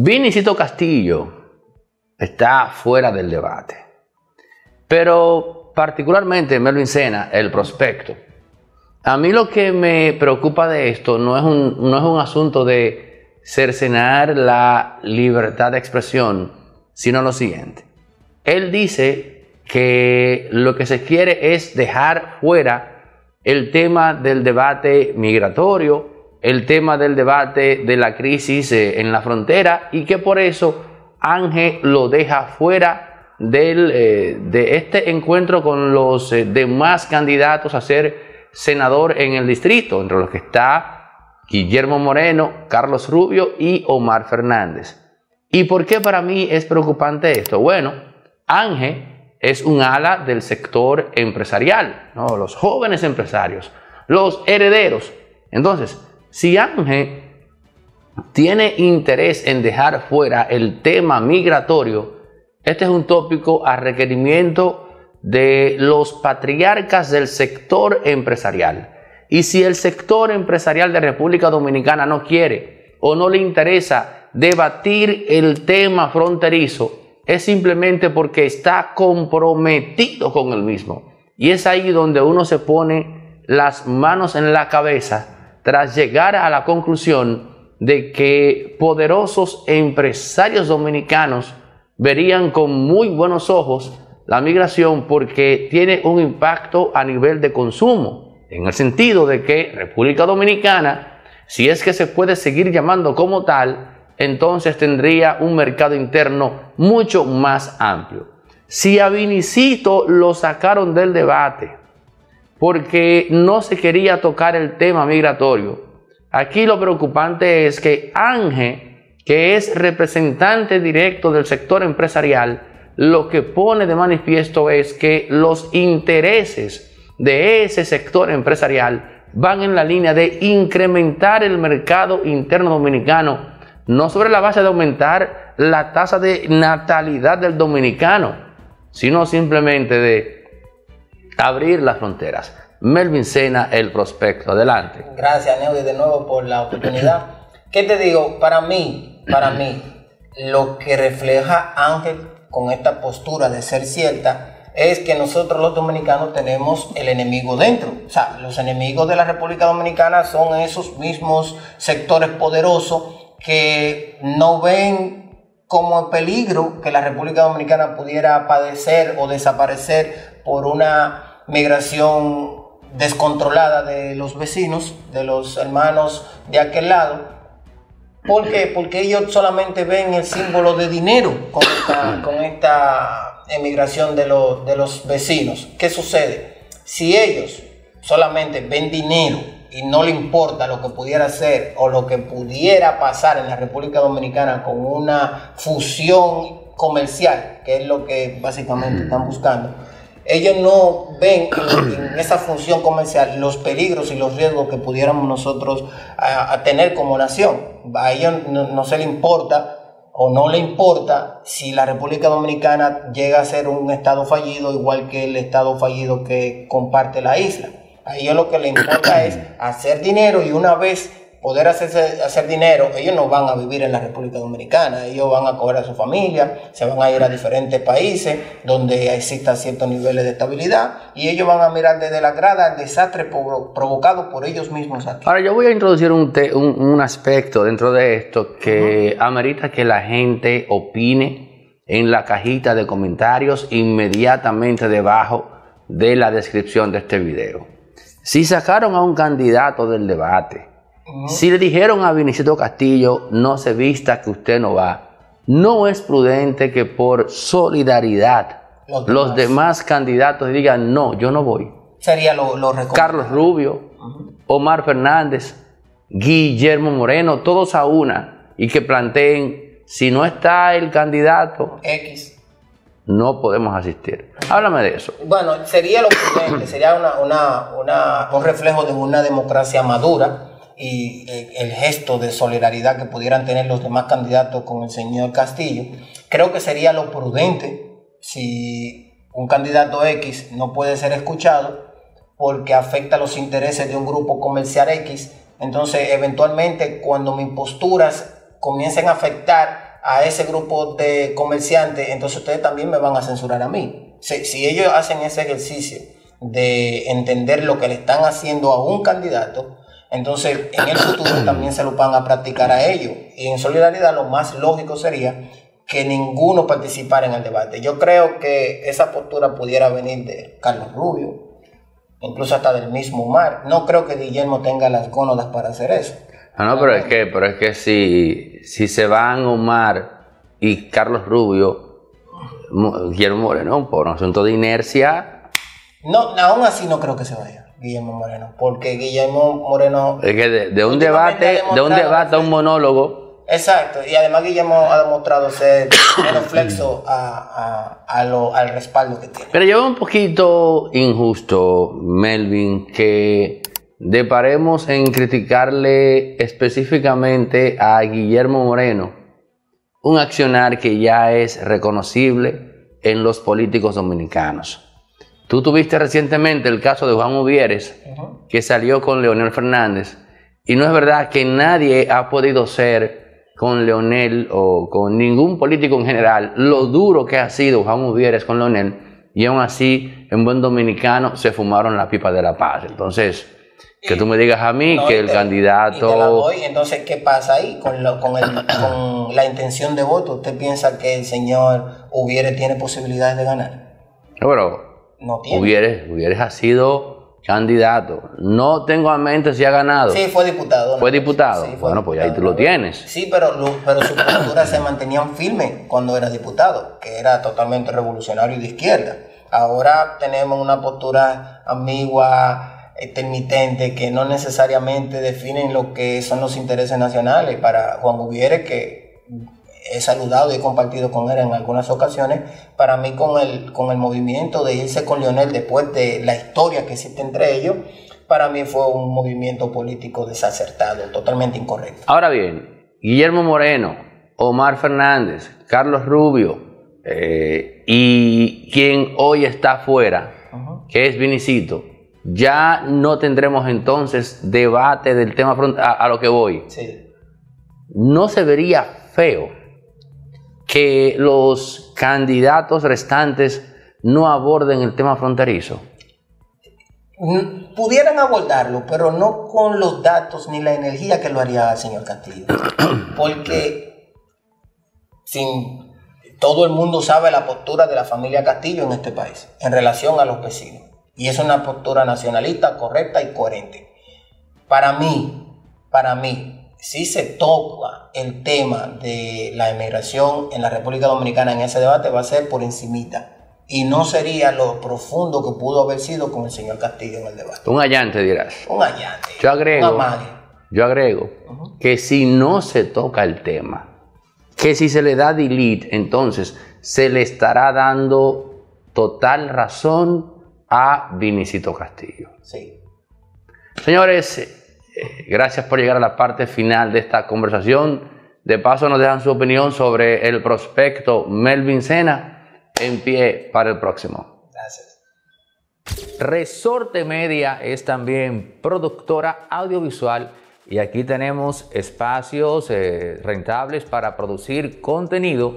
Vinicito Castillo está fuera del debate, pero particularmente Melvin Sena, el prospecto. A mí lo que me preocupa de esto no es un, no es un asunto de cercenar la libertad de expresión, sino lo siguiente. Él dice que lo que se quiere es dejar fuera el tema del debate migratorio, el tema del debate de la crisis eh, en la frontera y que por eso Ángel lo deja fuera del, eh, de este encuentro con los eh, demás candidatos a ser senador en el distrito, entre los que está Guillermo Moreno, Carlos Rubio y Omar Fernández. ¿Y por qué para mí es preocupante esto? Bueno, Ángel es un ala del sector empresarial, ¿no? los jóvenes empresarios, los herederos. Entonces, si Ángel tiene interés en dejar fuera el tema migratorio, este es un tópico a requerimiento de los patriarcas del sector empresarial. Y si el sector empresarial de República Dominicana no quiere o no le interesa debatir el tema fronterizo, es simplemente porque está comprometido con el mismo. Y es ahí donde uno se pone las manos en la cabeza tras llegar a la conclusión de que poderosos empresarios dominicanos verían con muy buenos ojos la migración porque tiene un impacto a nivel de consumo, en el sentido de que República Dominicana, si es que se puede seguir llamando como tal, entonces tendría un mercado interno mucho más amplio. Si a Vinicito lo sacaron del debate, porque no se quería tocar el tema migratorio. Aquí lo preocupante es que Ángel, que es representante directo del sector empresarial, lo que pone de manifiesto es que los intereses de ese sector empresarial van en la línea de incrementar el mercado interno dominicano, no sobre la base de aumentar la tasa de natalidad del dominicano, sino simplemente de abrir las fronteras. Melvin Sena, el prospecto. Adelante. Gracias, Neudi, de nuevo por la oportunidad. ¿Qué te digo? Para mí, para mí, lo que refleja Ángel con esta postura de ser cierta es que nosotros los dominicanos tenemos el enemigo dentro. O sea, los enemigos de la República Dominicana son esos mismos sectores poderosos que no ven como peligro que la República Dominicana pudiera padecer o desaparecer por una migración descontrolada de los vecinos, de los hermanos de aquel lado. ¿Por qué? Porque ellos solamente ven el símbolo de dinero con esta, emigración de, de los vecinos. ¿Qué sucede? Si ellos solamente ven dinero y no le importa lo que pudiera ser o lo que pudiera pasar en la República Dominicana con una fusión comercial, que es lo que básicamente están buscando, ellos no ven en, esa función comercial los peligros y los riesgos que pudiéramos nosotros a, tener como nación. A ellos no, se les importa o no le importa si la República Dominicana llega a ser un estado fallido igual que el estado fallido que comparte la isla. A ellos lo que les importa es hacer dinero y una vez poder hacerse, hacer dinero, ellos no van a vivir en la República Dominicana, ellos van a coger a su familia, se van a ir a diferentes países donde exista ciertos niveles de estabilidad y ellos van a mirar desde la grada el desastre provocado por ellos mismos aquí. Ahora yo voy a introducir un, un, aspecto dentro de esto que amerita que la gente opine en la cajita de comentarios inmediatamente debajo de la descripción de este video. Si sacaron a un candidato del debate, si le dijeron a Vinicito Castillo, no se vista que usted no va, no es prudente que por solidaridad los demás, candidatos digan, no, yo no voy. Sería lo, Carlos Rubio, Omar Fernández, Guillermo Moreno, todos a una, y que planteen, si no está el candidato X, no podemos asistir. Háblame de eso. Bueno, sería lo prudente, sería un reflejo de una democracia madura y eh, el gesto de solidaridad que pudieran tener los demás candidatos con el señor Castillo. Creo que sería lo prudente si un candidato X no puede ser escuchado porque afecta los intereses de un grupo comercial X. Entonces, eventualmente, cuando mis posturas comiencen a afectar a ese grupo de comerciantes, entonces ustedes también me van a censurar a mí. Si, si ellos hacen ese ejercicio de entender lo que le están haciendo a un candidato, entonces en el futuro también se lo van a practicar a ellos. Y en solidaridad lo más lógico sería que ninguno participara en el debate. Yo creo que esa postura pudiera venir de Carlos Rubio, incluso hasta del mismo Omar. No creo que Guillermo tenga las gónadas para hacer eso. No, no, pero es que, pero es que si, si se van Omar y Carlos Rubio, Guillermo Moreno, por un asunto de inercia. No, aún así no creo que se vaya. Guillermo Moreno, porque Guillermo Moreno... Es que de, un debate, de un debate a un monólogo, Exacto, y además Guillermo ha demostrado ser reflexo a, al respaldo que tiene. Pero yo un poquito injusto, Melvin, que deparemos en criticarle específicamente a Guillermo Moreno, un accionar que ya es reconocible en los políticos dominicanos. Tú tuviste recientemente el caso de Juan Uvieres, que salió con Leonel Fernández, y no es verdad que nadie ha podido ser con Leonel o con ningún político en general lo duro que ha sido Juan Uvieres con Leonel y aún así en buen dominicano se fumaron la pipa de la paz. Entonces, que tú me digas a mí que el candidato... Entonces, ¿qué pasa ahí con, con, la intención de voto? ¿Usted piensa que el señor Uvieres tiene posibilidades de ganar? Bueno, no tiene. Ha sido candidato. No tengo en mente si ha ganado. Sí, fue diputado. ¿Fue diputado? bueno, pues ahí tú lo tienes. Sí, pero, pero su postura se mantenía firme cuando era diputado, que era totalmente revolucionario y de izquierda. Ahora tenemos una postura ambigua, intermitente, que no necesariamente definen lo que son los intereses nacionales. Para Juan Gubiere, que he saludado y he compartido con él en algunas ocasiones, para mí con el, con el movimiento de irse con Lionel después de la historia que existe entre ellos, para mí fue un movimiento político desacertado, totalmente incorrecto. Ahora bien, Guillermo Moreno, Omar Fernández, Carlos Rubio eh, y quien hoy está afuera, que es Vinicito, ya no tendremos entonces debate del tema a, a lo que voy. Sí. No se vería feo que los candidatos restantes no aborden el tema fronterizo? Mm, pudieran abordarlo, pero no con los datos ni la energía que lo haría el señor Castillo. Porque sin, todo el mundo sabe la postura de la familia Castillo en este país en relación a los vecinos. Y es una postura nacionalista correcta y coherente. Para mí, para mí, si se toca el tema de la emigración en la República Dominicana en ese debate, va a ser por encimita. Y no sería lo profundo que pudo haber sido con el señor Castillo en el debate. Un allante, dirás. Un allante. Yo agrego, yo agrego que si no se toca el tema, que si se le da delete, entonces se le estará dando total razón a Vinicito Castillo. Sí. Señores, gracias por llegar a la parte final de esta conversación. De paso nos dejan su opinión sobre el prospecto Melvin Sena en pie para el próximo. Gracias. Resorte Media es también productora audiovisual y aquí tenemos espacios eh, rentables para producir contenido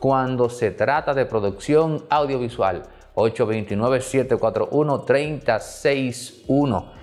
cuando se trata de producción audiovisual. 829-741-3061.